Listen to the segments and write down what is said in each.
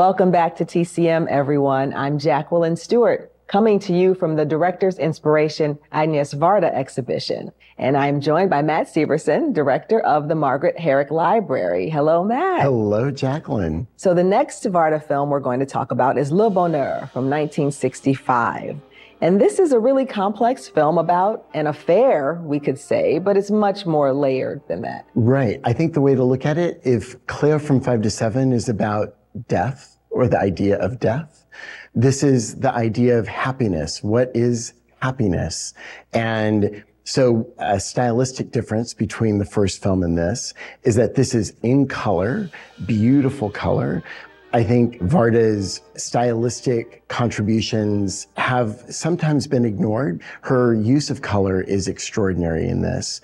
Welcome back to TCM, everyone. I'm Jacqueline Stewart, coming to you from the Director's Inspiration Agnes Varda exhibition. And I'm joined by Matt Severson, director of the Margaret Herrick Library. Hello, Matt. Hello, Jacqueline. So the next Varda film we're going to talk about is Le Bonheur from 1965. And this is a really complex film about an affair, we could say, but it's much more layered than that. Right. I think the way to look at it, if Cleo from Five to Seven is about death or the idea of death, this is the idea of happiness. What is happiness? And so a stylistic difference between the first film and this is that this is in color, beautiful color. I think Varda's stylistic contributions have sometimes been ignored. Her use of color is extraordinary in this.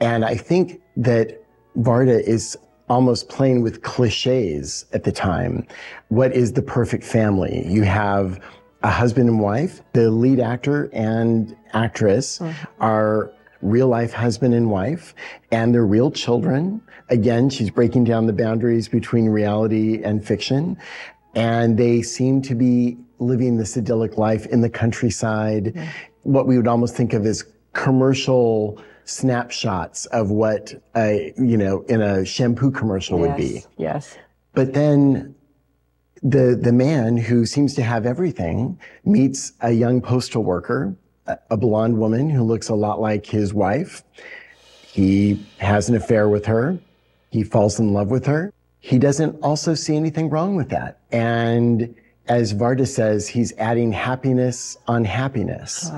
And I think that Varda is almost playing with cliches at the time. What is the perfect family? You have a husband and wife. The lead actor and actress mm-hmm. are real life husband and wife, and their real children. Again, she's breaking down the boundaries between reality and fiction. And they seem to be living this idyllic life in the countryside, mm-hmm. what we would almost think of as commercial snapshots of what a, you know, in a shampoo commercial yes, would be. Yes. But then the, the man who seems to have everything meets a young postal worker, a, a blonde woman who looks a lot like his wife. He has an affair with her. He falls in love with her. He doesn't also see anything wrong with that. And as Varda says, he's adding happiness on happiness.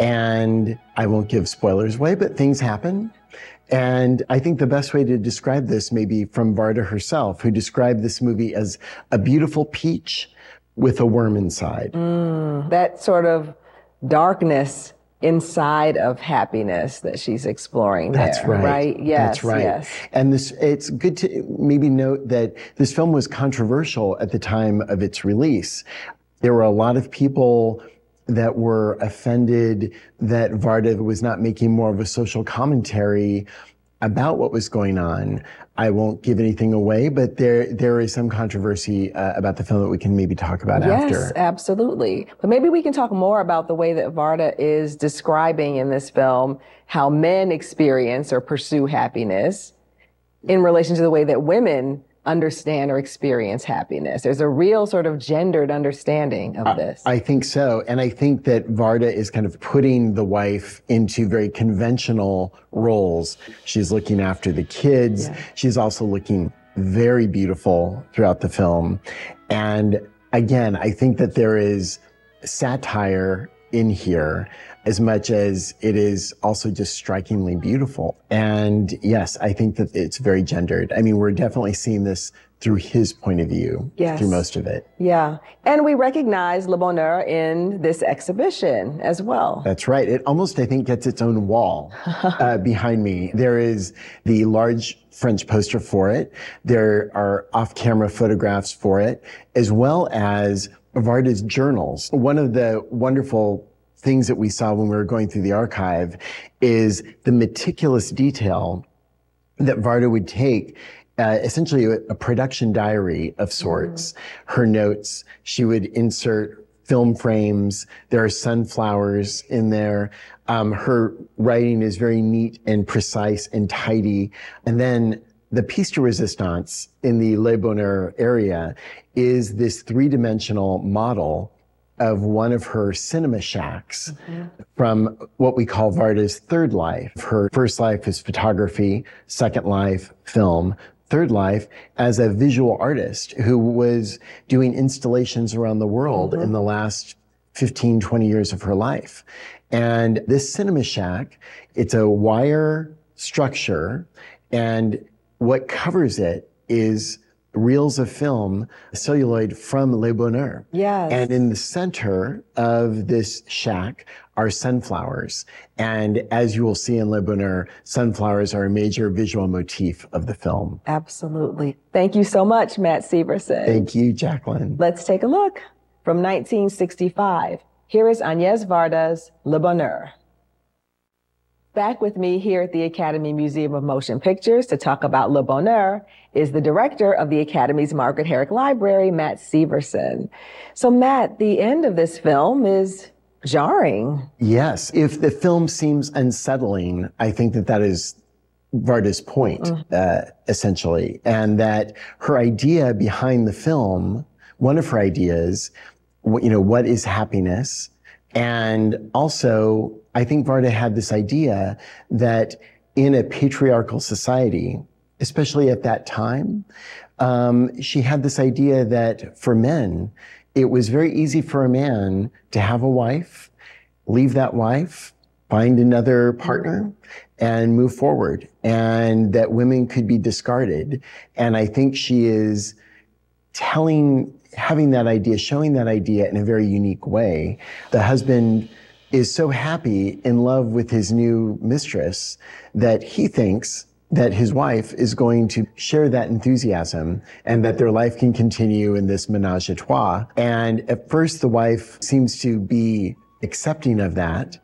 And I won't give spoilers away, but things happen. And I think the best way to describe this may be from Varda herself, who described this movie as a beautiful peach with a worm inside. Mm, that sort of darkness inside of happiness that she's exploring That's there, right. right? Yes. That's right. Yes. And this, it's good to maybe note that this film was controversial at the time of its release. There were a lot of people that were offended that Varda was not making more of a social commentary about what was going on. I won't give anything away, but there there is some controversy uh, about the film that we can maybe talk about yes, after. Yes, absolutely. But maybe we can talk more about the way that Varda is describing in this film how men experience or pursue happiness in relation to the way that women understand or experience happiness. There's a real sort of gendered understanding of this. I think so. And I think that Varda is kind of putting the wife into very conventional roles. She's looking after the kids. Yeah. She's also looking very beautiful throughout the film. And again, I think that there is satire in here as much as it is also just strikingly beautiful. And yes, I think that it's very gendered. I mean, we're definitely seeing this through his point of view yes. through most of it. Yeah. And we recognize Le Bonheur in this exhibition as well. That's right. It almost, I think, gets its own wall uh, behind me. There is the large French poster for it. There are off-camera photographs for it, as well as Varda's journals. One of the wonderful things that we saw when we were going through the archive is the meticulous detail that Varda would take uh, essentially a, a, production diary of sorts. Mm-hmm. Her notes, she would insert film frames. There are sunflowers in there. Um, her writing is very neat and precise and tidy. And then the piece de resistance in the Le Bonheur area is this three-dimensional model of one of her cinema shacks mm-hmm. from what we call Varda's third life. Her first life is photography, second life, film, third life as a visual artist who was doing installations around the world mm-hmm. in the last 15, 20 years of her life. And this cinema shack, it's a wire structure and what covers it is reels of film, celluloid from Le Bonheur. Yes. And in the center of this shack are sunflowers. And as you will see in Le Bonheur, sunflowers are a major visual motif of the film. Absolutely. Thank you so much, Matt Severson. Thank you, Jacqueline. Let's take a look. From 1965, here is Agnès Varda's Le Bonheur. Back with me here at the Academy Museum of Motion Pictures to talk about Le Bonheur is the director of the Academy's Margaret Herrick Library, Matt Severson. So Matt, the end of this film is jarring. Yes. If the film seems unsettling, I think that that is Varda's point, mm. uh, essentially. And that her idea behind the film, one of her ideas, you know, what is happiness? And also, I think Varda had this idea that in a patriarchal society, especially at that time, um, she had this idea that for men, it was very easy for a man to have a wife, leave that wife, find another partner, and move forward, and that women could be discarded. And I think she is telling having that idea, showing that idea in a very unique way. The husband is so happy in love with his new mistress that he thinks that his wife is going to share that enthusiasm and that their life can continue in this menage a trois. And at first the wife seems to be accepting of that.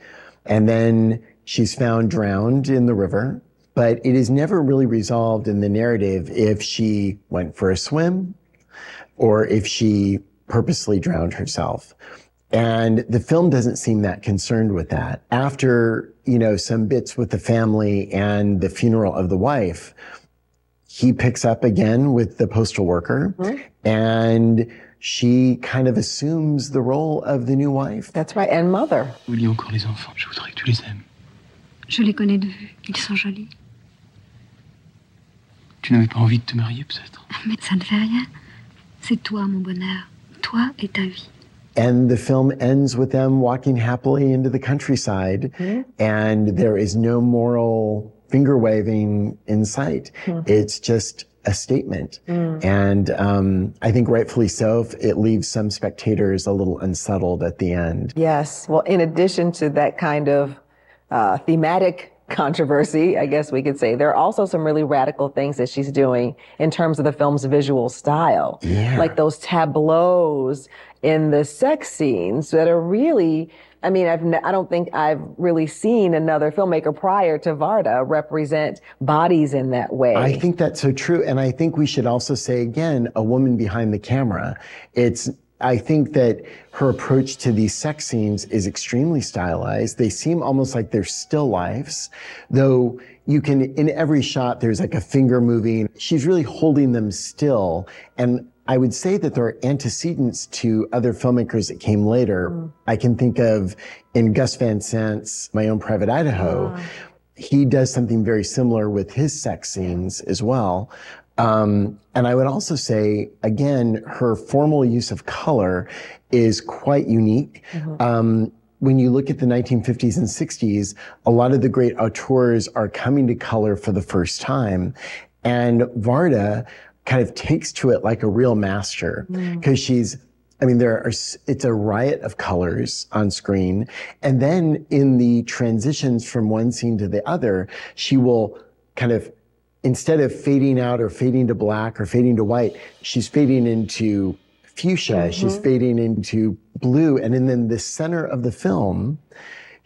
And then she's found drowned in the river. But it is never really resolved in the narrative if she went for a swim or if she purposely drowned herself. And the film doesn't seem that concerned with that. After, you know, some bits with the family and the funeral of the wife, he picks up again with the postal worker mm-hmm. and she kind of assumes the role of the new wife. That's right, and mother. Oublie encore les enfants, je voudrais que tu les aimes. Je les connais de vue, ils sont jolis. Tu n'avais pas envie de te marier, peut-être Mais ça ne fait rien. C'est toi mon bonheur, toi et ta vie. And the film ends with them walking happily into the countryside, mm-hmm. and there is no moral finger waving in sight. Mm-hmm. It's just a statement. Mm. And um, I think rightfully so, it leaves some spectators a little unsettled at the end. Yes. Well, in addition to that kind of uh, thematic controversy, I guess we could say. There are also some really radical things that she's doing in terms of the film's visual style. Yeah. Like those tableaus in the sex scenes that are really, I mean, I've, I don't think I've really seen another filmmaker prior to Varda represent bodies in that way. I think that's so true. And I think we should also say again, a woman behind the camera. It's I think that her approach to these sex scenes is extremely stylized. They seem almost like they're still lifes, though you can, in every shot, there's like a finger moving. She's really holding them still. And I would say that there are antecedents to other filmmakers that came later. Mm. I can think of in Gus Van Sant's My Own Private Idaho. Ah. He does something very similar with his sex scenes as well. Um, and I would also say, again, her formal use of color is quite unique. Mm-hmm. Um, when you look at the 1950s and 60s, a lot of the great auteurs are coming to color for the first time. And Varda kind of takes to it like a real master because mm. she's I mean, there are, it's a riot of colors on screen. And then in the transitions from one scene to the other, she will kind of instead of fading out or fading to black or fading to white, she's fading into fuchsia, mm-hmm. she's fading into blue. And then the center of the film,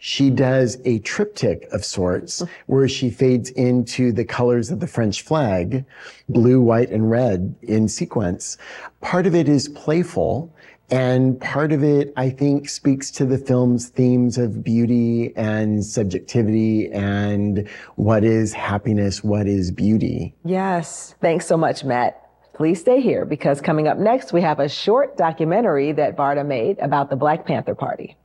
she does a triptych of sorts where she fades into the colors of the French flag, blue, white, and red in sequence. Part of it is playful and part of it, I think, speaks to the film's themes of beauty and subjectivity and what is happiness, what is beauty. Yes. Thanks so much, Matt. Please stay here because coming up next, we have a short documentary that Varda made about the Black Panther Party.